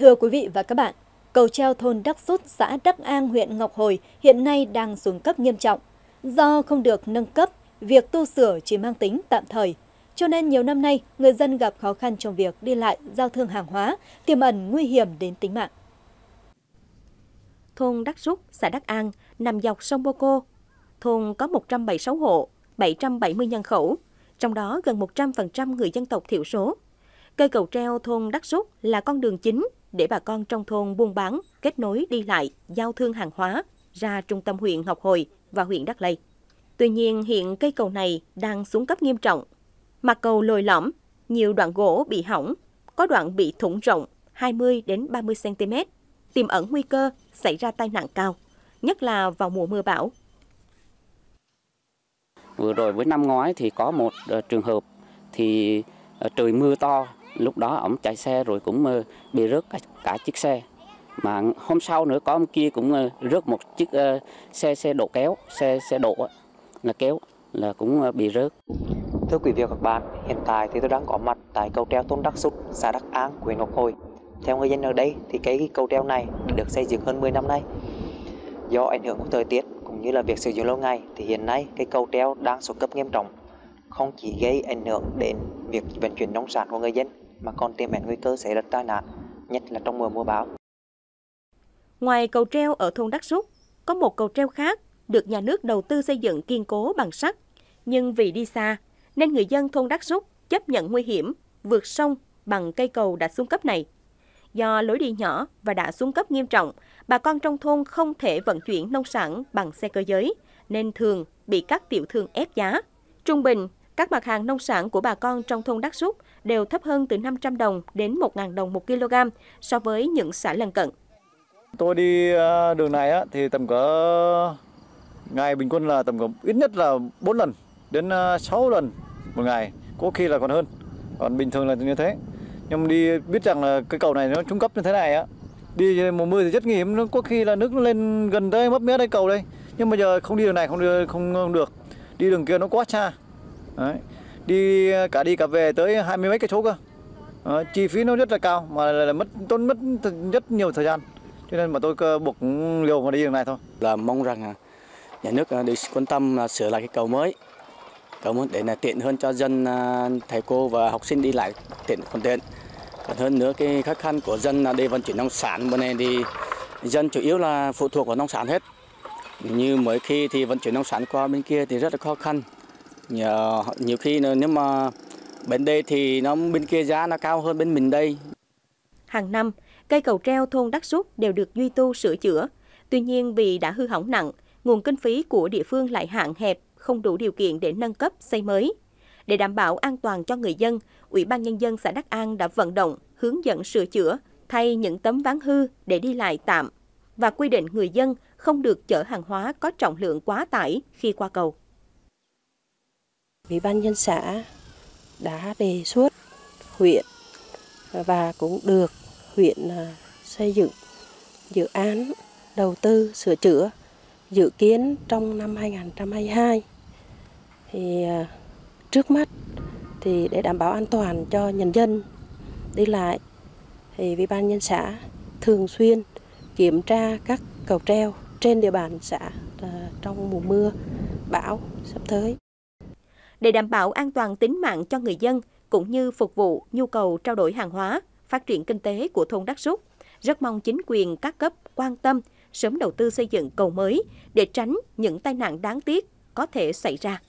Thưa quý vị và các bạn, cầu treo thôn Đắc Sút, xã Đắc An, huyện Ngọc Hồi hiện nay đang xuống cấp nghiêm trọng. Do không được nâng cấp, việc tu sửa chỉ mang tính tạm thời. Cho nên nhiều năm nay, người dân gặp khó khăn trong việc đi lại, giao thương hàng hóa, tiềm ẩn nguy hiểm đến tính mạng. Thôn Đắc Sút, xã Đắc An nằm dọc sông Bô Cô. Thôn có 176 hộ, 770 nhân khẩu, trong đó gần 100% người dân tộc thiểu số. Cây cầu treo thôn Đắc Sút là con đường chính để bà con trong thôn buôn bán, kết nối đi lại, giao thương hàng hóa ra trung tâm huyện Ngọc Hồi và huyện Đắc Lây. Tuy nhiên, hiện cây cầu này đang xuống cấp nghiêm trọng. Mặt cầu lồi lõm, nhiều đoạn gỗ bị hỏng, có đoạn bị thủng rộng 20 đến 30 cm, tiềm ẩn nguy cơ xảy ra tai nạn cao, nhất là vào mùa mưa bão. Vừa rồi với năm ngoái thì có một ờ, trường hợp thì ờ, trời mưa to lúc đó ổng chạy xe rồi cũng ờ, bị rớt cả, cả chiếc xe mà hôm sau nữa có ông kia cũng ờ, rớt một chiếc uh, xe xe độ kéo xe xe độ là kéo là cũng bị rớt Thưa quý vị và các bạn, hiện tại thì tôi đang có mặt tại cầu treo thôn Đắc Sút, xã Đắc An, huyện Ngọc Hồi. Theo người dân ở đây thì cái cầu treo này được xây dựng hơn 10 năm nay. Do ảnh hưởng của thời tiết cũng như là việc sử dụng lâu ngày thì hiện nay cái cầu treo đang xuống cấp nghiêm trọng, không chỉ gây ảnh hưởng đến việc vận chuyển nông sản của người dân mà còn tiềm ẩn nguy cơ xảy ra tai nạn, nhất là trong mùa mưa bão. Ngoài cầu treo ở thôn Đắc Súc, có một cầu treo khác được nhà nước đầu tư xây dựng kiên cố bằng sắt. Nhưng vì đi xa, nên người dân thôn Đắc Súc chấp nhận nguy hiểm vượt sông bằng cây cầu đã xuống cấp này. Do lối đi nhỏ và đã xuống cấp nghiêm trọng, bà con trong thôn không thể vận chuyển nông sản bằng xe cơ giới, nên thường bị các tiểu thương ép giá. Trung bình, các mặt hàng nông sản của bà con trong thôn Đắc Súc đều thấp hơn từ 500 đồng đến 1.000 đồng một kg so với những xã lân cận. Tôi đi ờ, đường này thì tầm có ngày bình quân là tầm có ít nhất là 4 lần đến ờ, 6 lần một ngày, có khi là còn hơn. Còn bình thường là như thế. Nhưng đi biết rằng là cái cầu này nó trung cấp như thế này á, đi mùa mưa thì rất nguy hiểm, nó có khi là nước nó lên gần đây mất mé đây cầu đây. Nhưng bây giờ không đi đường này không được, không được. Đi đường kia nó quá xa. Đấy. Đi cả đi cả về tới hai mươi mấy cây số cơ. À, chi phí nó rất là cao mà là, là mất tốn mất rất nhiều thời gian. Cho nên mà tôi buộc liều mà đi đường này thôi. Là mong rằng à, nhà nước à, để quan tâm à, sửa lại cái cầu mới. Cầu mới để là tiện hơn cho dân thầy cô và học sinh đi lại tiện thuận tiện. Còn hơn nữa cái khó khăn của dân đi vận chuyển nông sản. Bên này thì dân chủ yếu là phụ thuộc vào nông sản hết. Như mỗi khi thì vận chuyển nông sản qua bên kia thì rất là khó khăn nhiều, nhiều khi nếu mà bên đây thì nó bên kia giá nó cao hơn bên mình đây. Hàng năm, cây cầu treo thôn Đắc Súc đều được duy tu sửa chữa. Tuy nhiên vì đã hư hỏng nặng, nguồn kinh phí của địa phương lại hạn hẹp, không đủ điều kiện để nâng cấp xây mới. Để đảm bảo an toàn cho người dân, Ủy ban Nhân dân xã Đắc An đã vận động, hướng dẫn sửa chữa, thay những tấm ván hư để đi lại tạm và quy định người dân không được chở hàng hóa có trọng lượng quá tải khi qua cầu. Ủy ban nhân xã đã đề xuất huyện và cũng được huyện à, xây dựng dự án đầu tư sửa chữa dự kiến trong năm 2022 thì à, trước mắt thì để đảm bảo an toàn cho nhân dân đi lại thì ủy ban nhân xã thường xuyên kiểm tra các cầu treo trên địa bàn xã à, trong mùa mưa, bão sắp tới để đảm bảo an toàn tính mạng cho người dân cũng như phục vụ nhu cầu trao đổi hàng hóa, phát triển kinh tế của thôn Đắc Súc. Rất mong chính quyền các cấp quan tâm sớm đầu tư xây dựng cầu mới để tránh những tai nạn đáng tiếc có thể xảy ra.